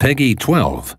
Peggy 12.